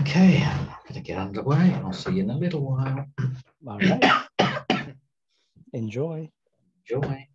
Okay, I'm going to get underway. and I'll see you in a little while. All right. Enjoy. Enjoy.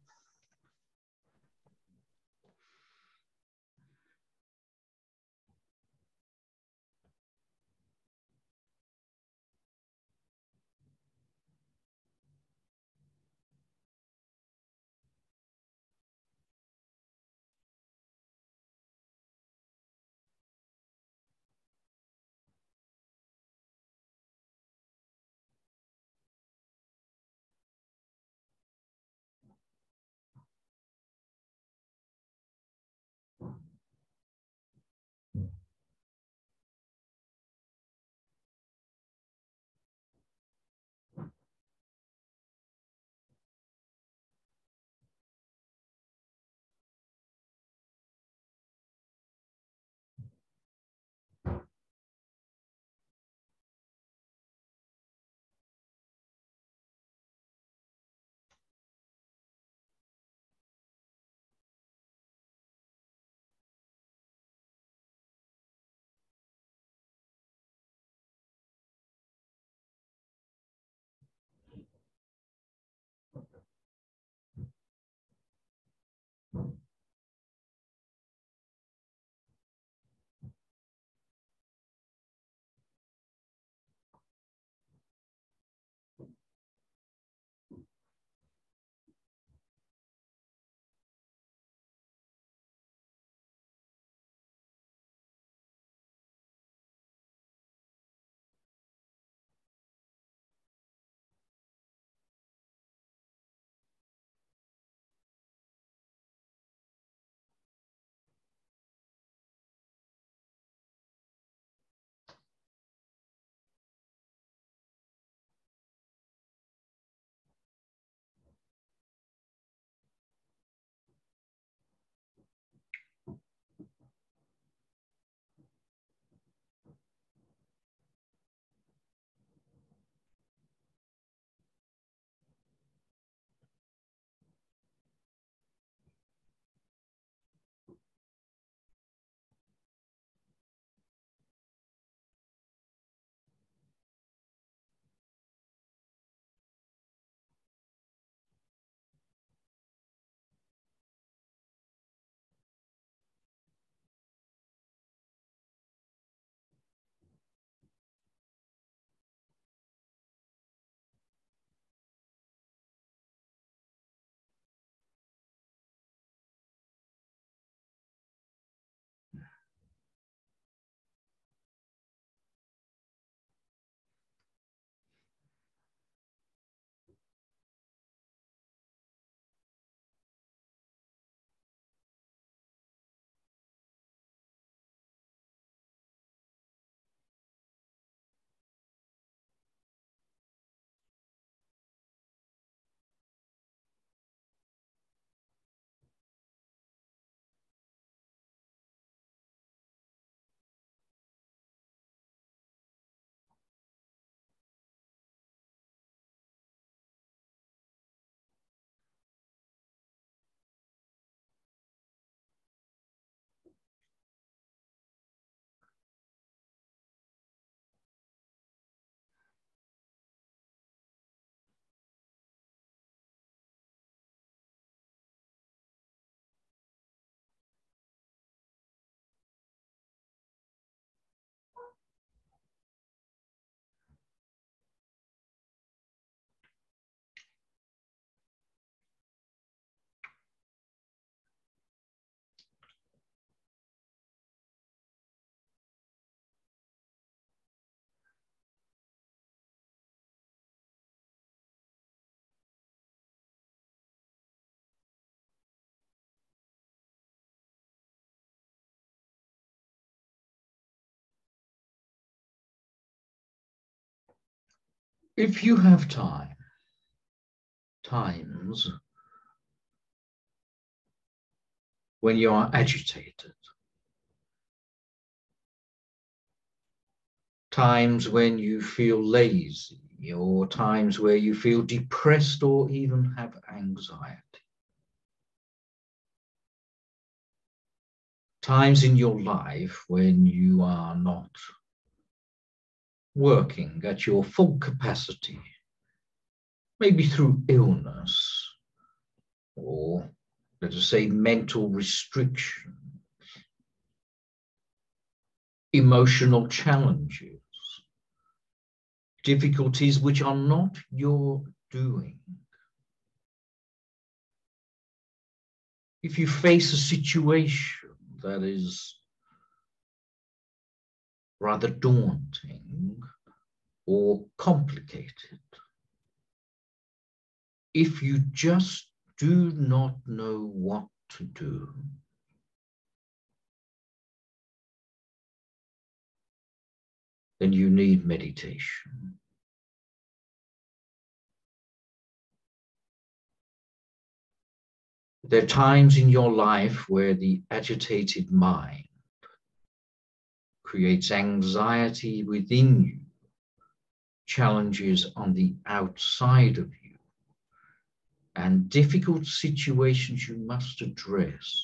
If you have time, times when you are agitated, times when you feel lazy, or times where you feel depressed or even have anxiety. Times in your life when you are not working at your full capacity, maybe through illness or, let us say, mental restriction, emotional challenges, difficulties which are not your doing. If you face a situation that is rather daunting or complicated, if you just do not know what to do, then you need meditation. There are times in your life where the agitated mind creates anxiety within you, challenges on the outside of you, and difficult situations you must address.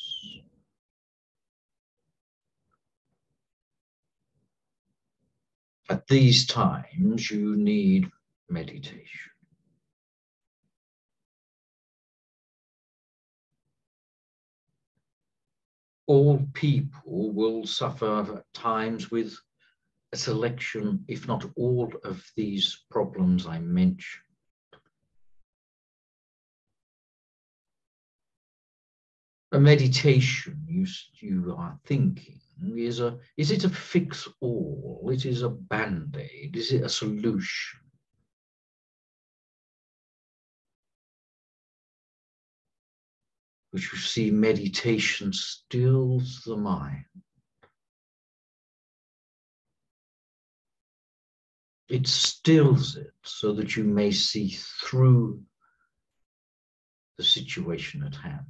At these times, you need meditation. All people will suffer at times with a selection, if not all of these problems I mentioned. A meditation, you, you are thinking, is a is it a fix all it is a band-aid. Is it a solution which you see meditation stills the mind. It stills it so that you may see through the situation at hand.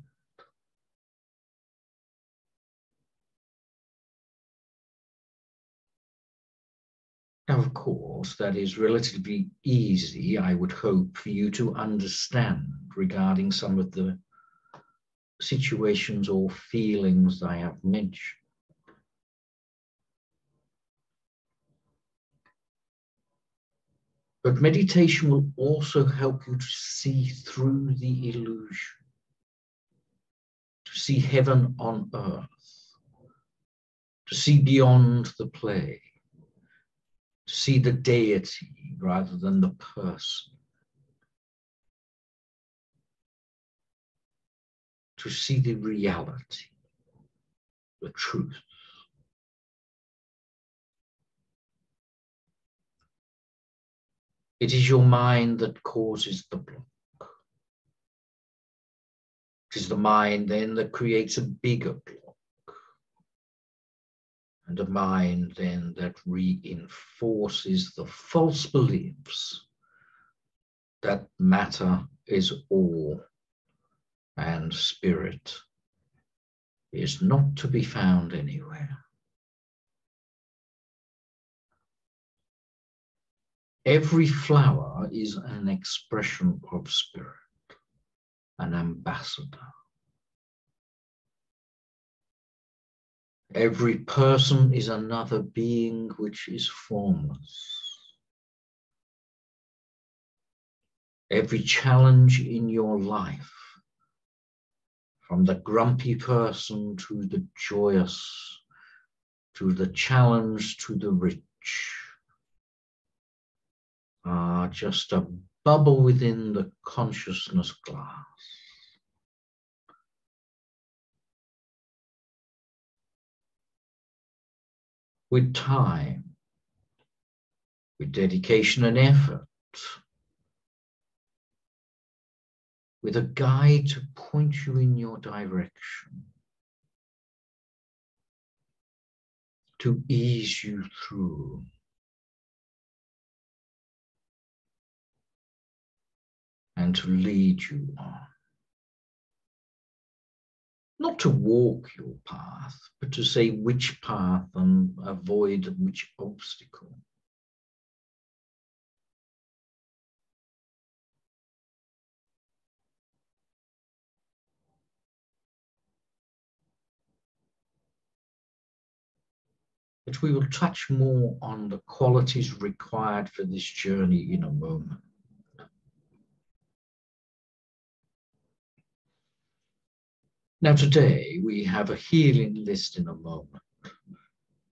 Now, of course, that is relatively easy, I would hope, for you to understand regarding some of the situations or feelings I have mentioned. But meditation will also help you to see through the illusion, to see heaven on earth, to see beyond the play to see the deity rather than the person. To see the reality, the truth. It is your mind that causes the block. It is the mind then that creates a bigger block and a mind then that reinforces the false beliefs that matter is all and spirit is not to be found anywhere. Every flower is an expression of spirit, an ambassador. Every person is another being which is formless. Every challenge in your life, from the grumpy person to the joyous, to the challenged, to the rich, are just a bubble within the consciousness glass. with time, with dedication and effort, with a guide to point you in your direction, to ease you through. And to lead you on not to walk your path, but to say which path and avoid which obstacle. But we will touch more on the qualities required for this journey in a moment. Now, today we have a healing list in a moment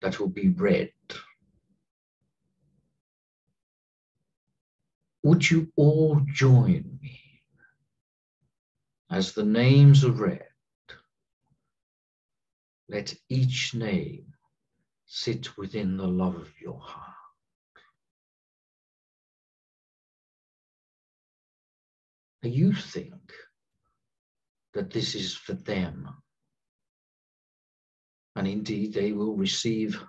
that will be read. Would you all join me as the names are read? Let each name sit within the love of your heart. You think that this is for them. And indeed, they will receive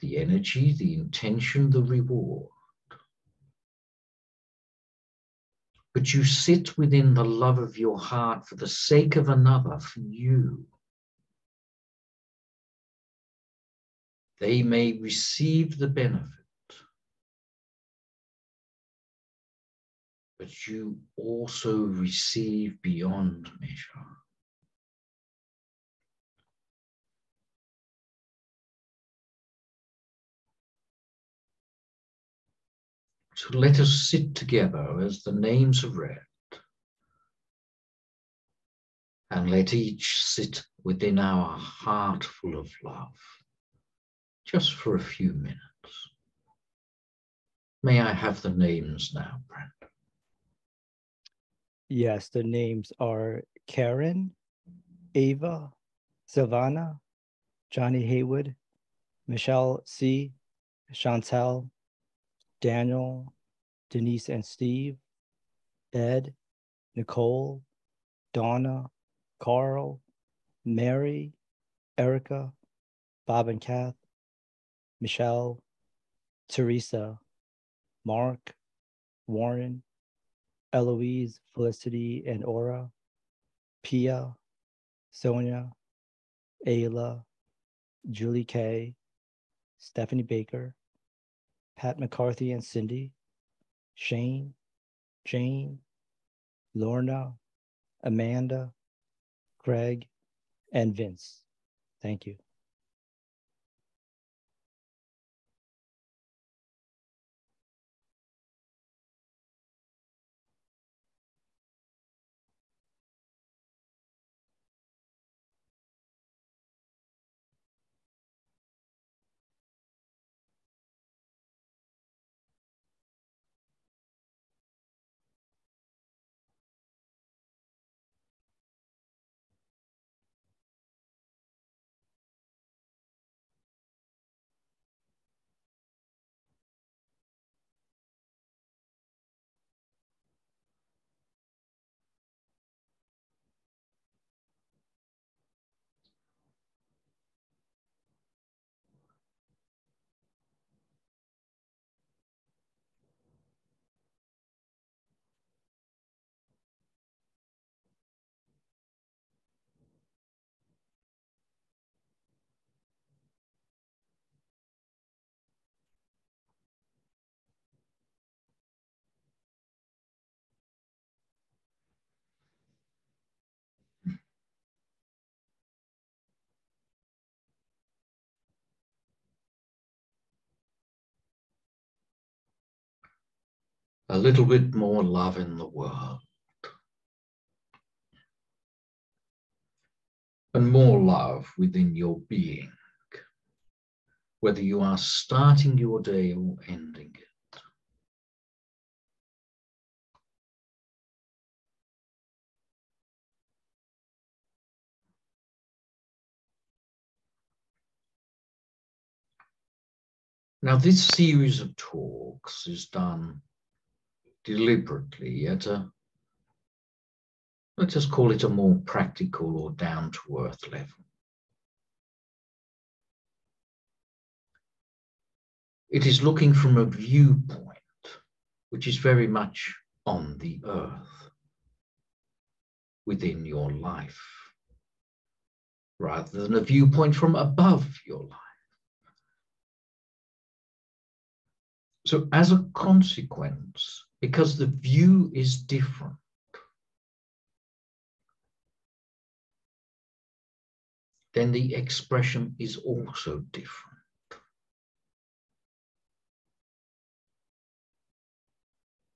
the energy, the intention, the reward. But you sit within the love of your heart for the sake of another, for you. They may receive the benefit but you also receive beyond measure. So let us sit together as the names are read, and let each sit within our heart full of love, just for a few minutes. May I have the names now, Brent? Yes, the names are Karen, Ava, Silvana, Johnny Haywood, Michelle C., Chantel, Daniel, Denise and Steve, Ed, Nicole, Donna, Carl, Mary, Erica, Bob and Kath, Michelle, Teresa, Mark, Warren, Eloise, Felicity, and Aura, Pia, Sonia, Ayla, Julie Kay, Stephanie Baker, Pat McCarthy and Cindy, Shane, Jane, Lorna, Amanda, Greg, and Vince. Thank you. A little bit more love in the world. And more love within your being, whether you are starting your day or ending it. Now, this series of talks is done deliberately at a, let's just call it a more practical or down to earth level. It is looking from a viewpoint which is very much on the earth within your life rather than a viewpoint from above your life. So, as a consequence, because the view is different. then the expression is also different.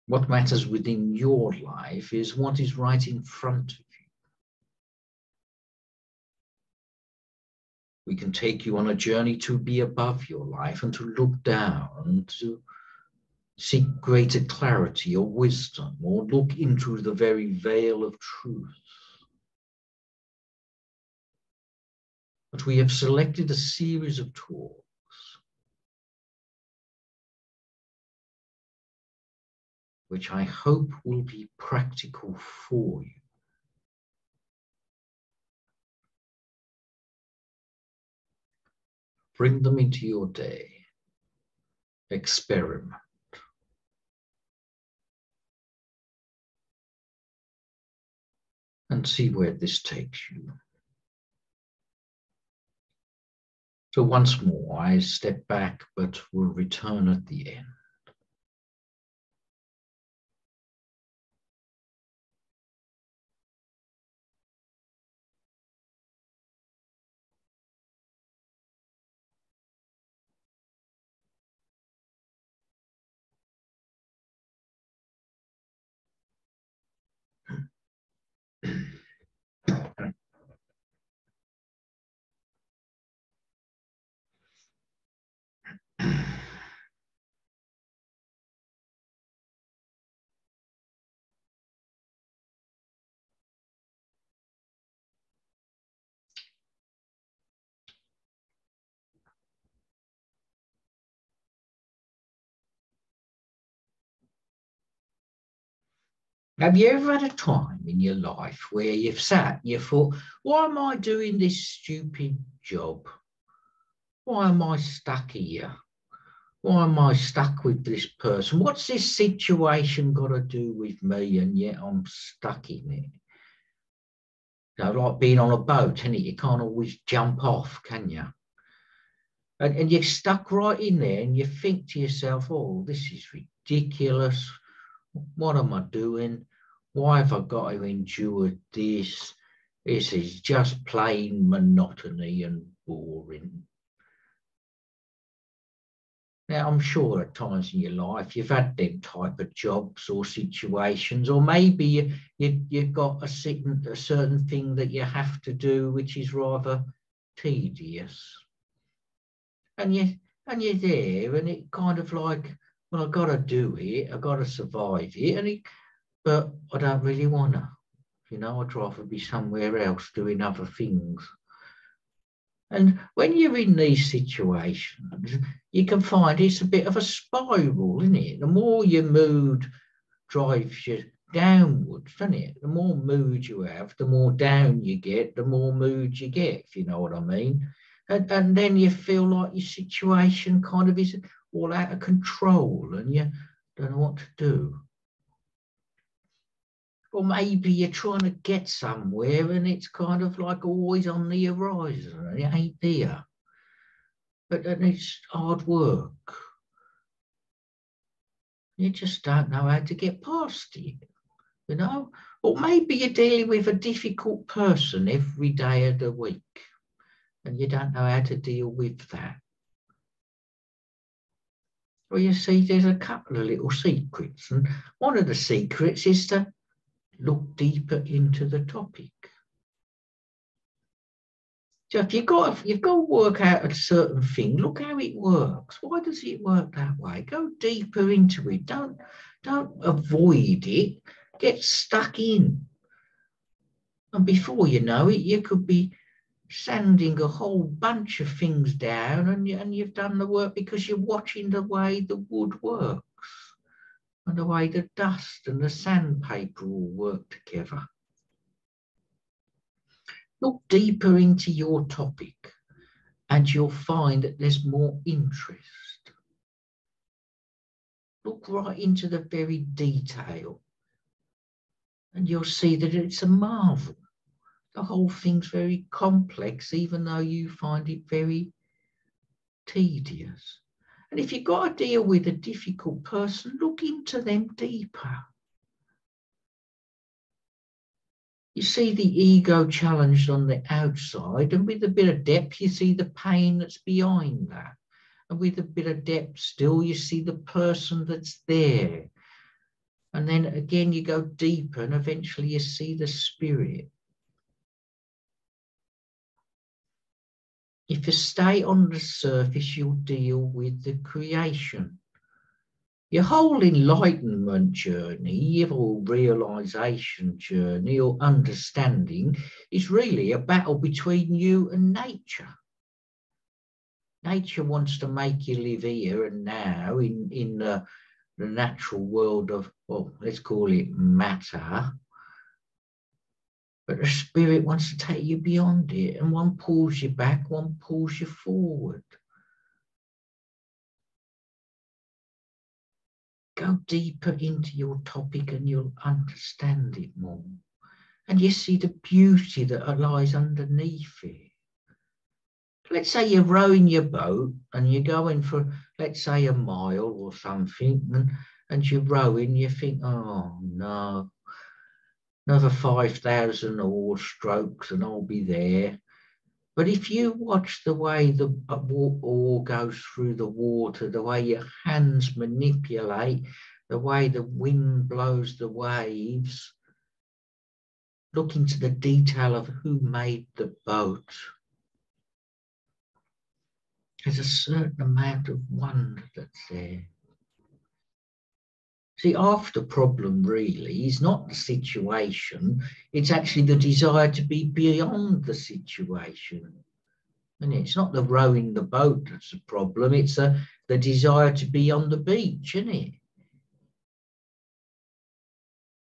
What matters within your life is what is right in front of you. We can take you on a journey to be above your life and to look down to seek greater clarity or wisdom or look into the very veil of truth. But we have selected a series of talks which I hope will be practical for you. Bring them into your day. Experiment. And see where this takes you. So once more, I step back, but will return at the end. Have you ever had a time in your life where you've sat, and you thought, why am I doing this stupid job? Why am I stuck here? Why am I stuck with this person? What's this situation got to do with me? And yet I'm stuck in it. You know, like being on a boat, and you can't always jump off, can you? And, and you're stuck right in there, and you think to yourself, oh, this is ridiculous what am I doing? Why have I got to endure this? This is just plain monotony and boring. Now, I'm sure at times in your life you've had them type of jobs or situations, or maybe you, you, you've got a certain, a certain thing that you have to do which is rather tedious. And, you, and you're there, and it kind of like, well, I've got to do it, I've got to survive it, and it, but I don't really want to. You know, I'd rather be somewhere else doing other things. And when you're in these situations, you can find it's a bit of a spiral, isn't it? The more your mood drives you downwards, doesn't it? The more mood you have, the more down you get, the more mood you get, if you know what I mean. And, and then you feel like your situation kind of is all out of control and you don't know what to do. Or maybe you're trying to get somewhere and it's kind of like always on the horizon and it ain't there. But and it's hard work. You just don't know how to get past it, you know? Or maybe you're dealing with a difficult person every day of the week and you don't know how to deal with that. Well, you see, there's a couple of little secrets, and one of the secrets is to look deeper into the topic. So if you've got you've got to work out a certain thing, look how it works. Why does it work that way? Go deeper into it. Don't don't avoid it. Get stuck in. And before you know it, you could be sanding a whole bunch of things down and, you, and you've done the work because you're watching the way the wood works and the way the dust and the sandpaper all work together. Look deeper into your topic and you'll find that there's more interest. Look right into the very detail and you'll see that it's a marvel the whole thing's very complex, even though you find it very tedious. And if you've got to deal with a difficult person, look into them deeper. You see the ego challenged on the outside, and with a bit of depth, you see the pain that's behind that. And with a bit of depth still, you see the person that's there. And then again, you go deeper, and eventually you see the spirit. If you stay on the surface, you'll deal with the creation. Your whole enlightenment journey, your whole realization journey or understanding is really a battle between you and nature. Nature wants to make you live here and now in, in the, the natural world of, well, let's call it matter. But the spirit wants to take you beyond it, and one pulls you back, one pulls you forward. Go deeper into your topic and you'll understand it more. And you see the beauty that lies underneath it. Let's say you're rowing your boat and you're going for, let's say, a mile or something, and, and you're rowing, you think, oh no, another 5,000 oar strokes and I'll be there. But if you watch the way the uh, oar goes through the water, the way your hands manipulate, the way the wind blows the waves, look into the detail of who made the boat. There's a certain amount of wonder that's there. See, the problem really is not the situation, it's actually the desire to be beyond the situation. And it's not the rowing the boat that's the problem, it's a, the desire to be on the beach, isn't it?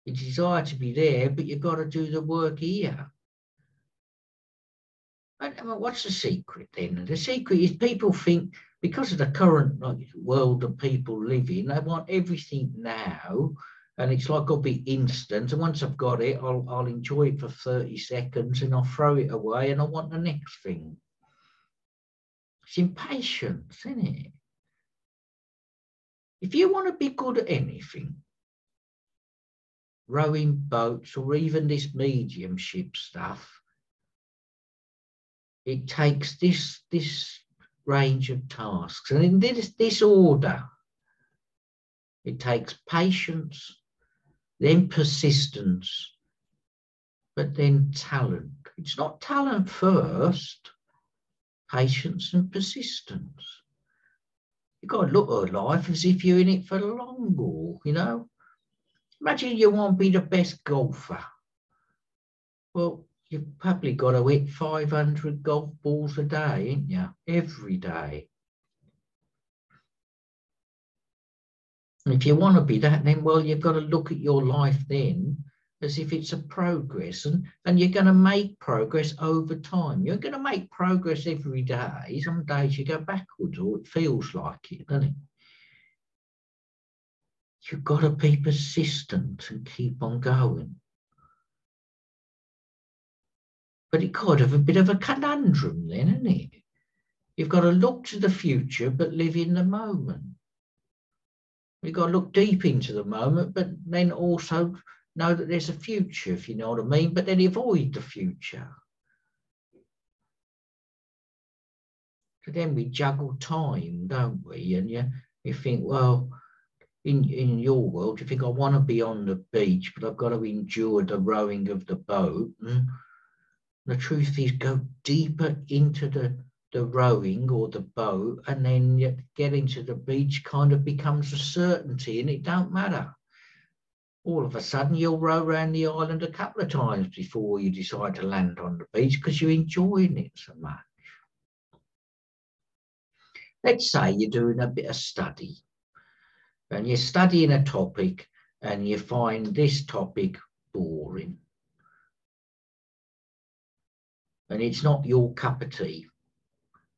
The desire to be there, but you've got to do the work here. And what's the secret then? The secret is people think because of the current world that people live in, they want everything now. And it's like I'll be instant. And once I've got it, I'll, I'll enjoy it for 30 seconds and I'll throw it away and I want the next thing. It's impatience, isn't it? If you want to be good at anything, rowing boats or even this mediumship stuff, it takes this, this range of tasks. And in this, this order, it takes patience, then persistence, but then talent. It's not talent first, patience and persistence. You've got to look at life as if you're in it for the long haul, you know. Imagine you want to be the best golfer. Well, you've probably got to hit 500 golf balls a day, ain't you? Every day. If you want to be that, then, well, you've got to look at your life then as if it's a progress and, and you're going to make progress over time. You're going to make progress every day. Some days you go backwards or it feels like it, doesn't it? You've got to be persistent and keep on going. But it could have a bit of a conundrum then, isn't it? You've got to look to the future, but live in the moment. You've got to look deep into the moment, but then also know that there's a future, if you know what I mean, but then avoid the future. So then we juggle time, don't we? And you, you think, well, in, in your world, you think, I want to be on the beach, but I've got to endure the rowing of the boat. And the truth is, go deeper into the, the rowing or the boat, and then getting to the beach kind of becomes a certainty, and it don't matter. All of a sudden, you'll row around the island a couple of times before you decide to land on the beach because you're enjoying it so much. Let's say you're doing a bit of study and you're studying a topic and you find this topic boring and it's not your cup of tea.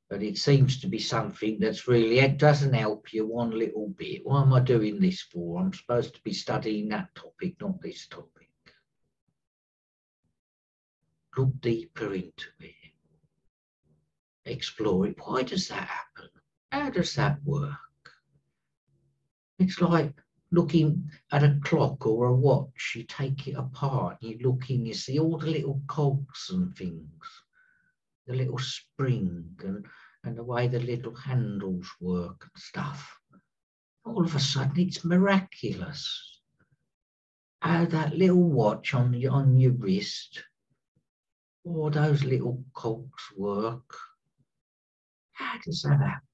But it seems to be something that's really, it doesn't help you one little bit. Why am I doing this for? I'm supposed to be studying that topic, not this topic. Look deeper into it. Explore it. Why does that happen? How does that work? It's like looking at a clock or a watch, you take it apart, you look in, you see all the little cogs and things, the little spring and, and the way the little handles work and stuff. All of a sudden, it's miraculous. How that little watch on, the, on your wrist, all those little cogs work. How does that happen?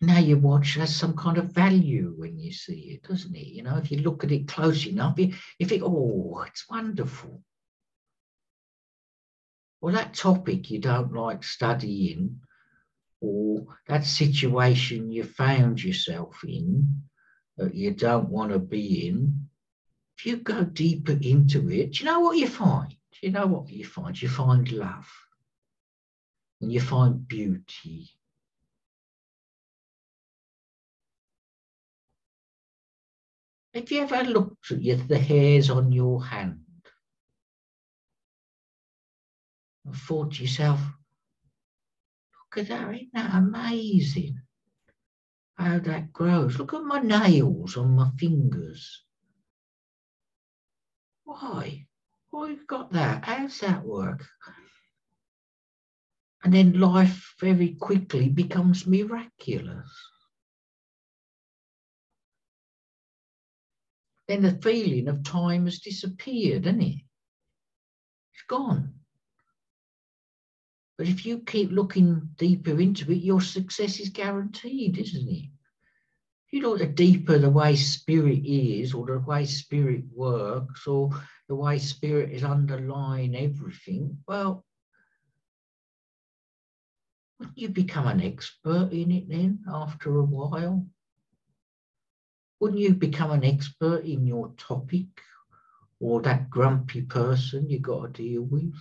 now your watch has some kind of value when you see it, doesn't it? You know, if you look at it close enough, if think, oh, it's wonderful. Well, that topic you don't like studying, or that situation you found yourself in that you don't want to be in, if you go deeper into it, you know what you find? You know what you find? You find love and you find beauty Have you ever looked at the hairs on your hand and thought to yourself, look at that, isn't that amazing? How that grows. Look at my nails on my fingers. Why? Why you got that? How's that work? And then life very quickly becomes miraculous. then the feeling of time has disappeared, hasn't it? It's gone. But if you keep looking deeper into it, your success is guaranteed, isn't it? You know, the deeper the way spirit is, or the way spirit works, or the way spirit is underlying everything, well, wouldn't you become an expert in it then after a while? wouldn't you become an expert in your topic or that grumpy person you've got to deal with?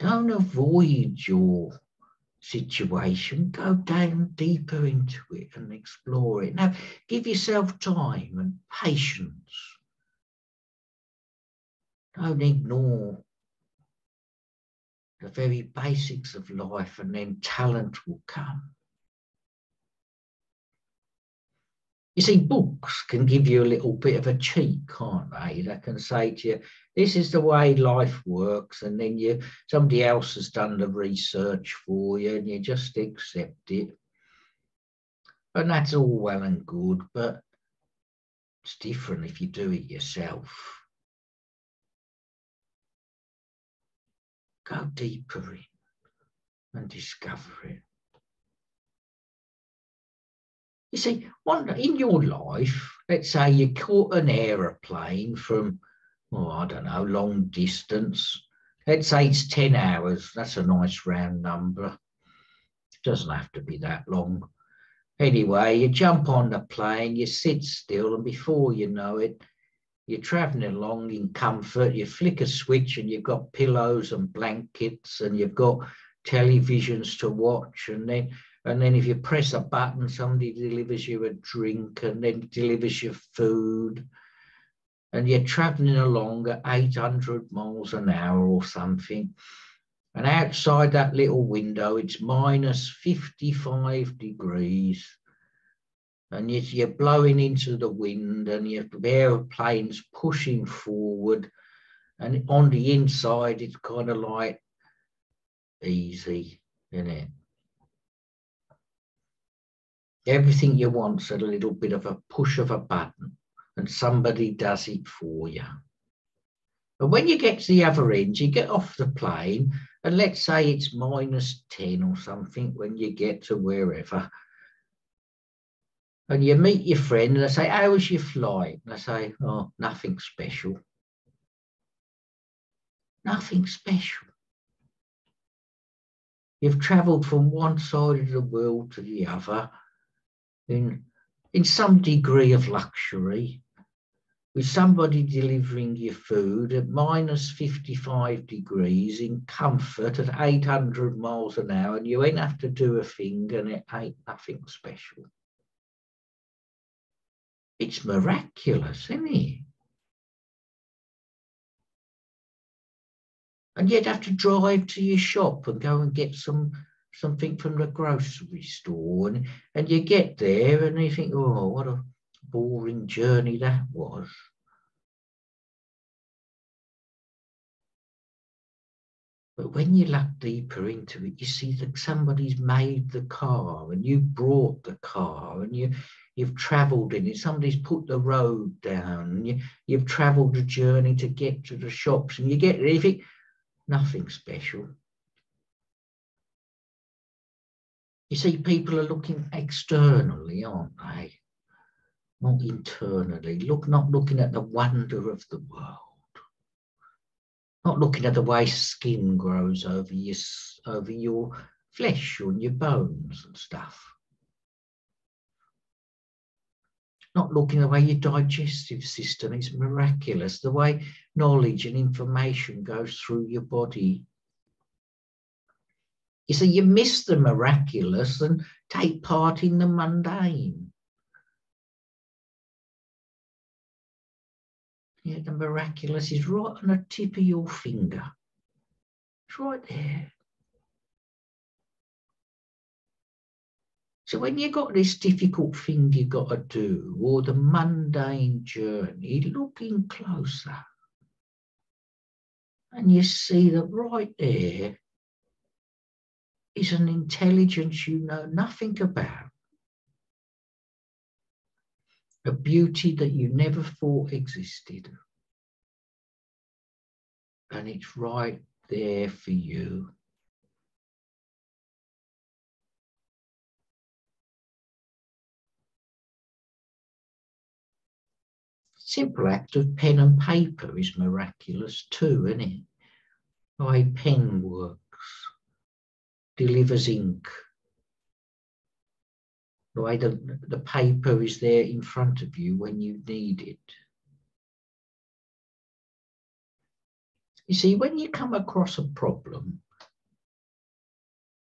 Don't avoid your situation. Go down deeper into it and explore it. Now, give yourself time and patience. Don't ignore the very basics of life and then talent will come. You see, books can give you a little bit of a cheat, can't they? They can say to you, this is the way life works, and then you somebody else has done the research for you and you just accept it. And that's all well and good, but it's different if you do it yourself. Go deeper in and discover it. You see, one in your life, let's say you caught an aeroplane from, oh, I don't know, long distance. Let's say it's 10 hours. That's a nice round number. It doesn't have to be that long. Anyway, you jump on the plane, you sit still, and before you know it, you're traveling along in comfort. You flick a switch, and you've got pillows and blankets, and you've got televisions to watch, and then and then if you press a button, somebody delivers you a drink and then delivers you food. And you're traveling along at 800 miles an hour or something. And outside that little window, it's minus 55 degrees. And you're blowing into the wind and your airplane's pushing forward. And on the inside, it's kind of like easy, isn't it? Everything you want's a little bit of a push of a button and somebody does it for you. But when you get to the other end, you get off the plane and let's say it's minus 10 or something when you get to wherever. And you meet your friend and they say, how was your flight? And I say, oh, nothing special. Nothing special. You've travelled from one side of the world to the other in, in some degree of luxury, with somebody delivering your food at minus 55 degrees in comfort at 800 miles an hour, and you ain't have to do a thing, and it ain't nothing special. It's miraculous, isn't it? And you'd have to drive to your shop and go and get some something from the grocery store and, and you get there and you think, oh, what a boring journey that was. But when you look deeper into it, you see that somebody's made the car and you brought the car and you, you've travelled in it. Somebody's put the road down and you, you've travelled a journey to get to the shops and you get there, nothing special. You see, people are looking externally, aren't they? Not internally. Look, not looking at the wonder of the world not looking at the way skin grows over your, over your flesh and your bones and stuff. Not looking at the way your digestive system is miraculous, the way knowledge and information goes through your body. You see, you miss the miraculous and take part in the mundane. Yeah, the miraculous is right on the tip of your finger. It's right there. So when you've got this difficult thing you've got to do, or the mundane journey, looking closer, and you see that right there is an intelligence you know nothing about a beauty that you never thought existed. And it's right there for you. Simple act of pen and paper is miraculous too, isn't it? The way pen works, delivers ink, the way the, the paper is there in front of you when you need it. You see, when you come across a problem,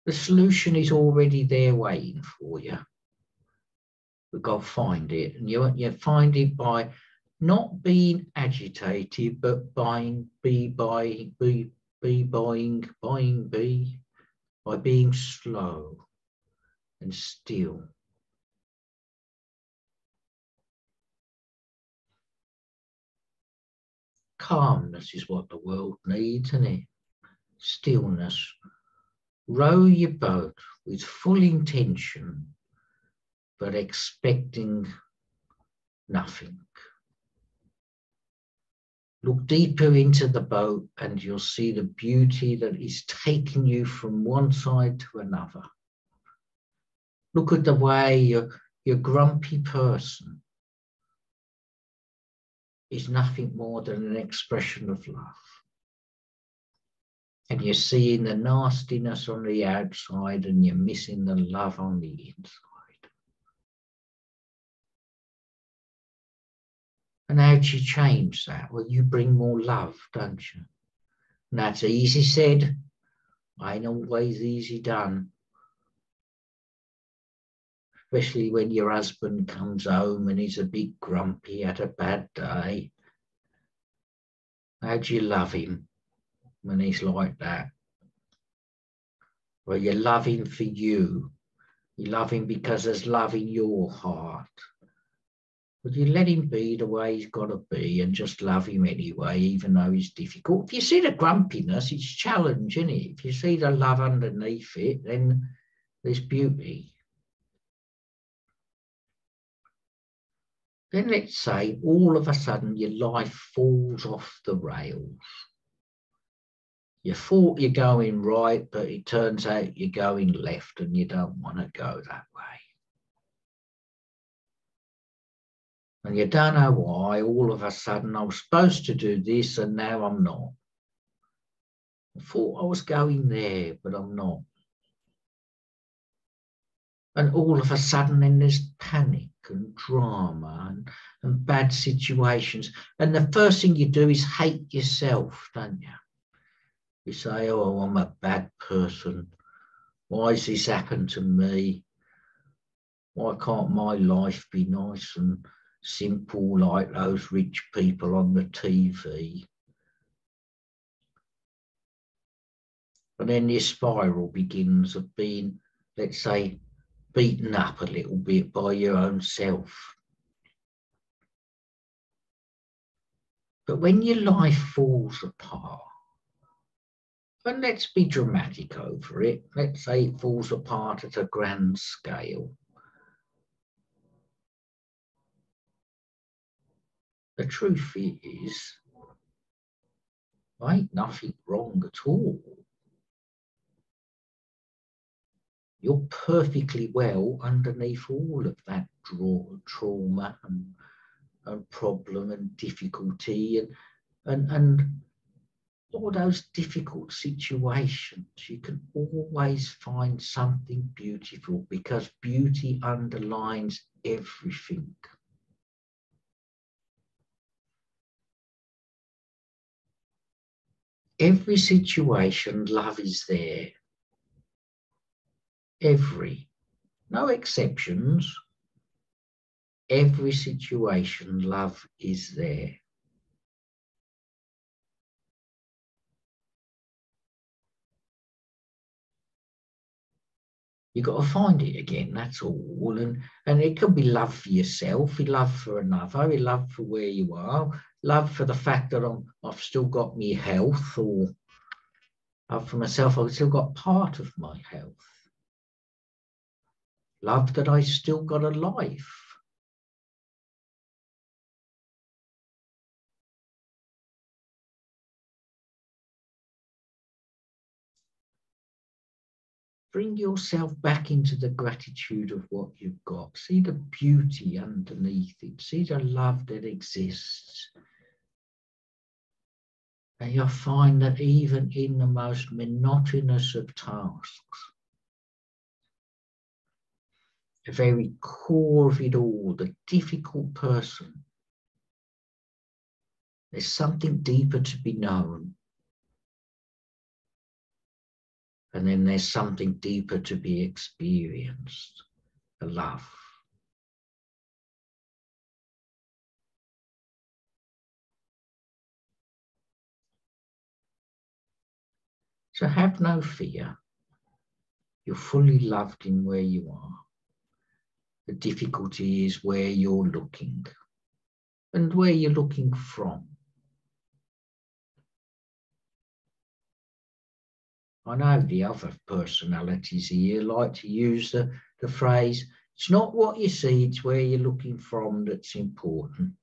the solution is already there waiting for you. We've got to find it. And you, you find it by not being agitated, but buying, be, by, be, be buying, buying, be, by being slow and still. Calmness is what the world needs, isn't it? Stillness. Row your boat with full intention, but expecting nothing. Look deeper into the boat and you'll see the beauty that is taking you from one side to another. Look at the way your, your grumpy person is nothing more than an expression of love. And you're seeing the nastiness on the outside and you're missing the love on the inside. And how do you change that? Well, you bring more love, don't you? And that's easy said, ain't always easy done especially when your husband comes home and he's a bit grumpy, had a bad day. How do you love him when he's like that? Well, you love him for you. You love him because there's love in your heart. But you let him be the way he's got to be and just love him anyway, even though he's difficult. If you see the grumpiness, it's challenge, isn't it? If you see the love underneath it, then there's beauty. Then let's say all of a sudden your life falls off the rails. You thought you're going right, but it turns out you're going left and you don't want to go that way. And you don't know why, all of a sudden I was supposed to do this and now I'm not. I thought I was going there, but I'm not. And all of a sudden then there's panic and drama and, and bad situations. And the first thing you do is hate yourself, don't you? You say, oh, I'm a bad person. Why has this happened to me? Why can't my life be nice and simple like those rich people on the TV? And then this spiral begins of being, let's say, beaten up a little bit by your own self. But when your life falls apart, and let's be dramatic over it, let's say it falls apart at a grand scale. The truth is, ain't nothing wrong at all. You're perfectly well underneath all of that draw, trauma and, and problem and difficulty and, and, and all those difficult situations, you can always find something beautiful because beauty underlines everything. Every situation, love is there. Every. No exceptions. Every situation, love is there. You've got to find it again, that's all. And, and it could be love for yourself, love for another, love for where you are, love for the fact that I'm, I've still got my health, or love for myself, I've still got part of my health. Love that I still got a life. bring yourself back into the gratitude of what you've got. See the beauty underneath it. See the love that exists. And you'll find that even in the most monotonous of tasks, the very core of it all, the difficult person, there's something deeper to be known. And then there's something deeper to be experienced, a love. So have no fear. You're fully loved in where you are. The difficulty is where you're looking and where you're looking from. I know the other personalities here like to use the, the phrase, it's not what you see, it's where you're looking from that's important.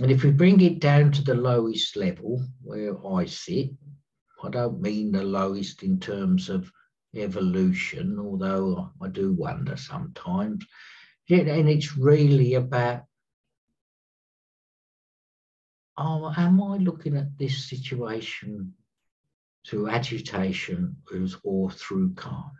And if we bring it down to the lowest level where I sit, I don't mean the lowest in terms of evolution, although I do wonder sometimes. And it's really about oh, am I looking at this situation through agitation or through calmness?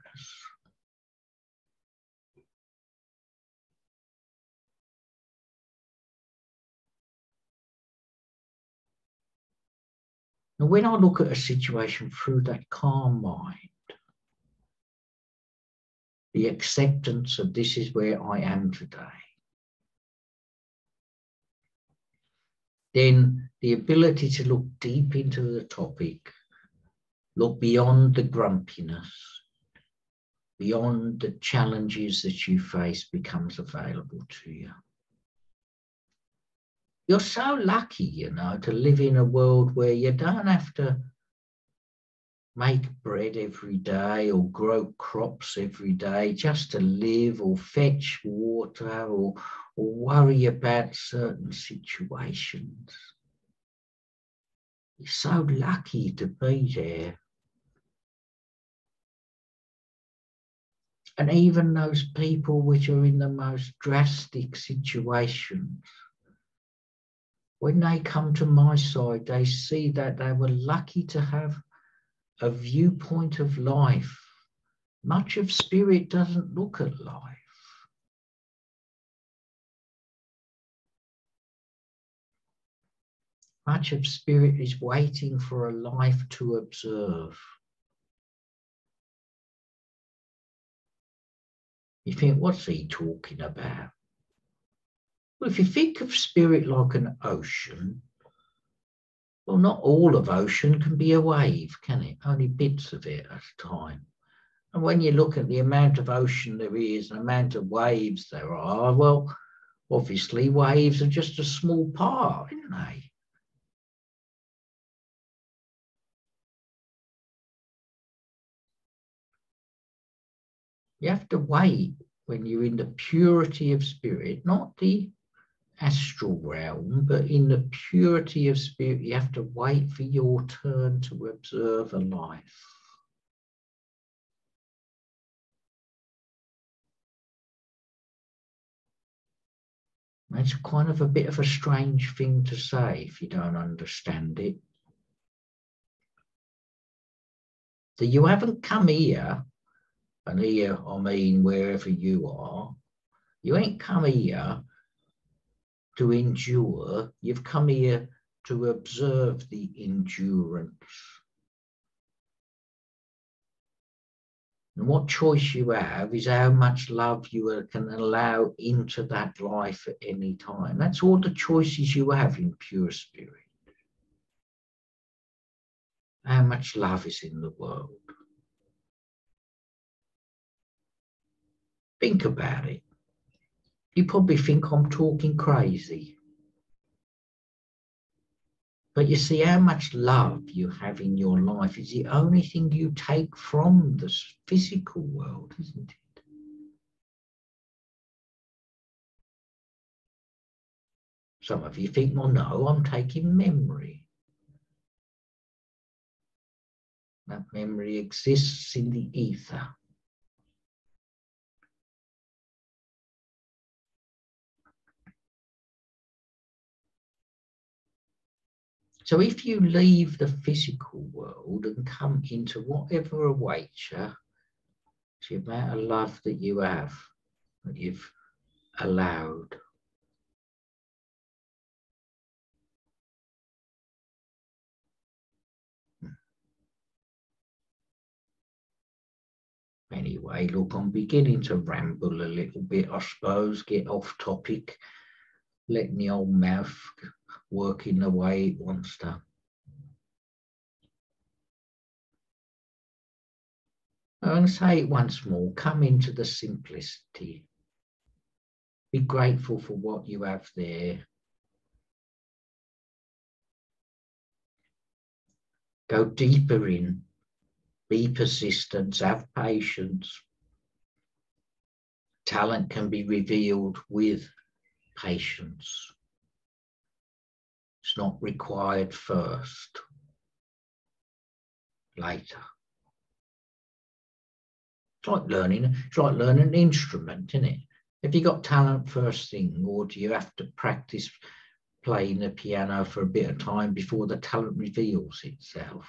Now, when I look at a situation through that calm mind, the acceptance of this is where I am today, then the ability to look deep into the topic, look beyond the grumpiness, beyond the challenges that you face becomes available to you. You're so lucky, you know, to live in a world where you don't have to make bread every day or grow crops every day just to live or fetch water or, or worry about certain situations. You're so lucky to be there. And even those people which are in the most drastic situations, when they come to my side, they see that they were lucky to have a viewpoint of life. Much of spirit doesn't look at life. Much of spirit is waiting for a life to observe. You think, what's he talking about? Well, if you think of spirit like an ocean, Well, not all of ocean can be a wave, can it? Only bits of it at a time. And when you look at the amount of ocean there is, the amount of waves there are, well, obviously waves are just a small part, aren't they? You have to wait when you're in the purity of spirit, not the astral realm, but in the purity of spirit, you have to wait for your turn to observe a life. That's kind of a bit of a strange thing to say if you don't understand it. That you haven't come here, and here I mean wherever you are, you ain't come here to endure, you've come here to observe the endurance. And what choice you have is how much love you can allow into that life at any time. That's all the choices you have in pure spirit. How much love is in the world. Think about it. You probably think I'm talking crazy. But you see, how much love you have in your life is the only thing you take from the physical world, isn't it? Some of you think, well, no, I'm taking memory. That memory exists in the ether. So if you leave the physical world and come into whatever awaits you, the amount of love that you have, that you've allowed. Hmm. Anyway, look, I'm beginning to ramble a little bit, I suppose, get off topic, letting the old mouth working the way it wants to. I'm going to say it once more come into the simplicity. Be grateful for what you have there. Go deeper in. Be persistent. Have patience. Talent can be revealed with patience. Not required first, later. It's like learning, it's like learning an instrument, isn't it? Have you got talent first thing, or do you have to practice playing the piano for a bit of time before the talent reveals itself?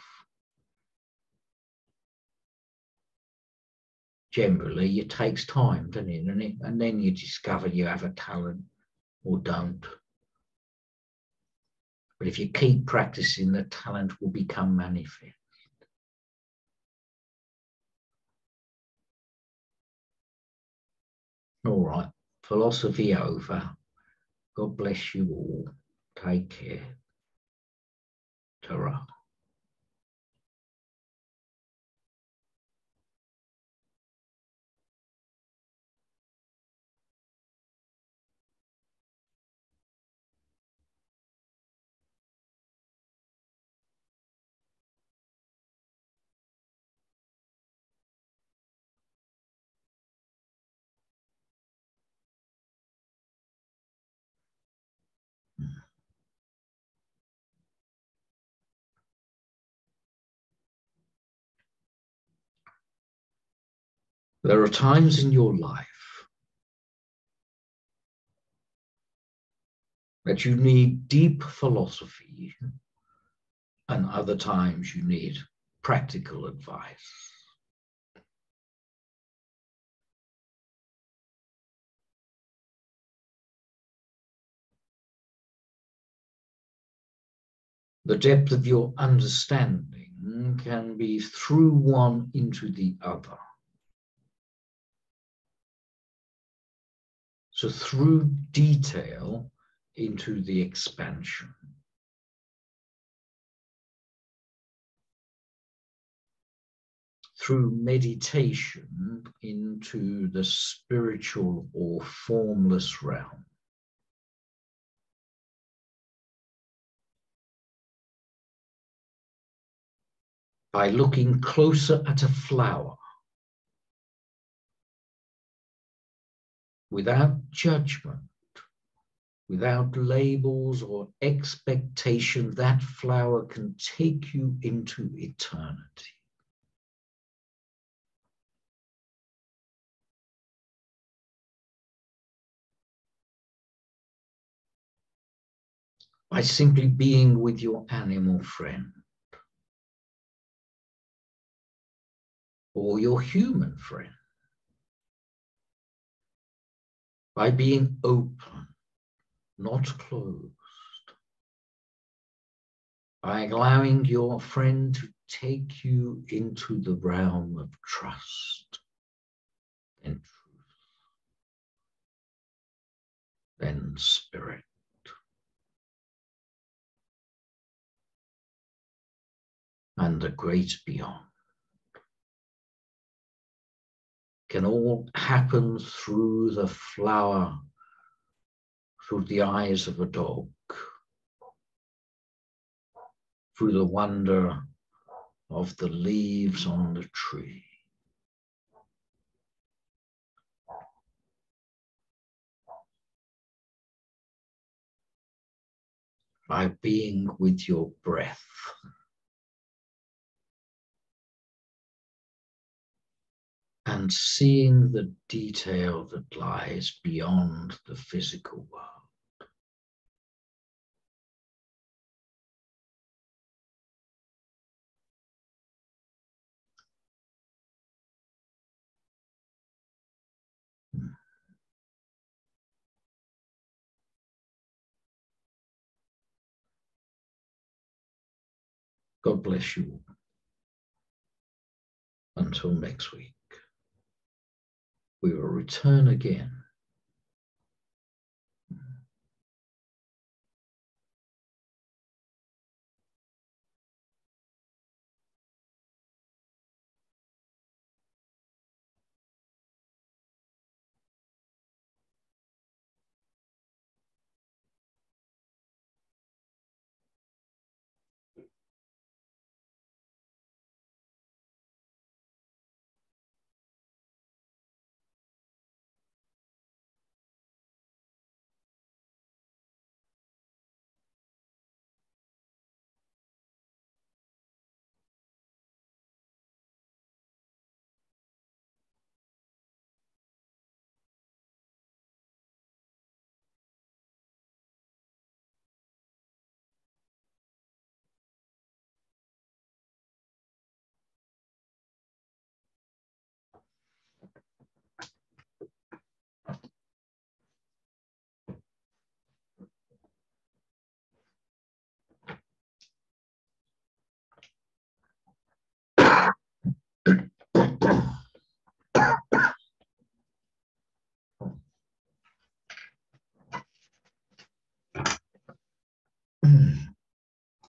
Generally, it takes time, doesn't it? And, it, and then you discover you have a talent or don't. But if you keep practicing, the talent will become manifest. All right, philosophy over. God bless you all. Take care. ta There are times in your life that you need deep philosophy, and other times you need practical advice. The depth of your understanding can be through one into the other. So through detail into the expansion. Through meditation into the spiritual or formless realm. By looking closer at a flower without judgment, without labels or expectation, that flower can take you into eternity. By simply being with your animal friend or your human friend. By being open not closed. By allowing your friend to take you into the realm of trust and truth, then spirit. And the great beyond can all happen through the flower through the eyes of a dog, through the wonder of the leaves on the tree. By being with your breath. And seeing the detail that lies beyond the physical world. God bless you. Until next week, we will return again